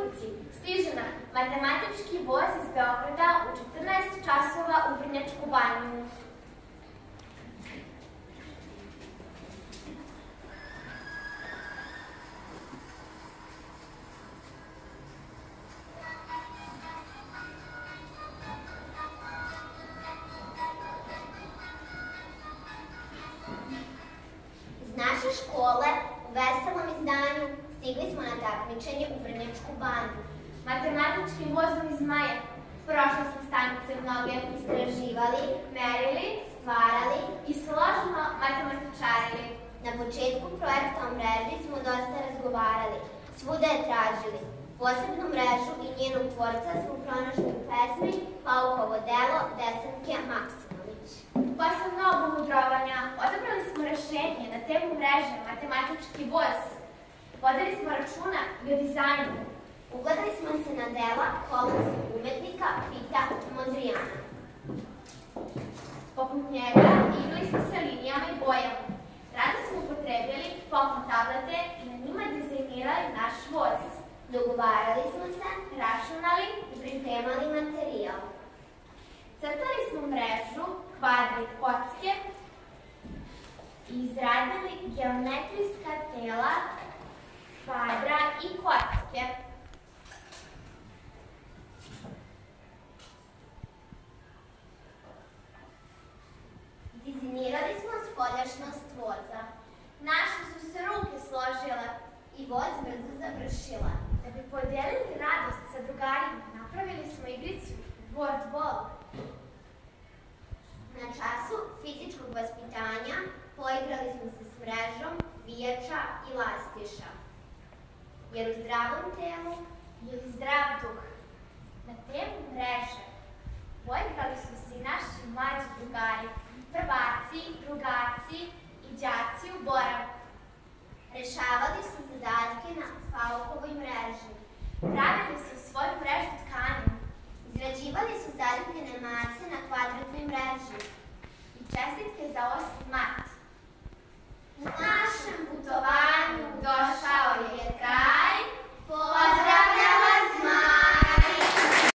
Putnici, stiže nam matematički voz iz Beograda u 14 časova u Vrnjačku banju. Iz naše škole u veselom izdanju stigli smo na takmičenje u Vrnjačku banju. Matematičkim vozom iz Maja prošli smo stanice mnoge, Istraživali, merili stvarali. i složno matematičarili. Na početku projekta o mreži smo dosta razgovarali. Svuda je tražili. Posebnu mrežu i njenog tvorca smo pronašli u pesmi Paukovo delo Desanke Maksimović. Posle mnogo mudrovanja odabrali smo rešenje na temu mreže matematički voz. Vodili smo računa i o dizajnu. Ugledali smo se na dela holandskog umetnika Pita Mondrijana. Poput njega igrali smo se linijama i bojama. Rado smo upotrebljali pokon tablete i na njima dizajnirali naš voz. Dogovarali smo se Računali i pripremali materijal. Crtali smo mrežu, kvadre kocke i izradili geometrijska tela kvadra i kocke. Dizajnirali smo spoljašnost voza. Naše su se ruke složile i voz brzo završila. da bi podijelili radost sa drugarima. Napravili smo igricu Word Wall. Na času fizičkog vaspitanja poigrali smo se s mrežom, vijača i lastiša. Jer u zdravom telu ili zdrav duh. Na temu mreže poigrali su se i naši mlađi drugari, prvaci, drugaci i đaci u boravu. rešavali su zadatke na paukovoj mreži. Pravili su svoju mrežu tkanjem Izrađivali su zaljubljene mace na kvadratnoj mreži. i čestitke za 8. mart. Mladi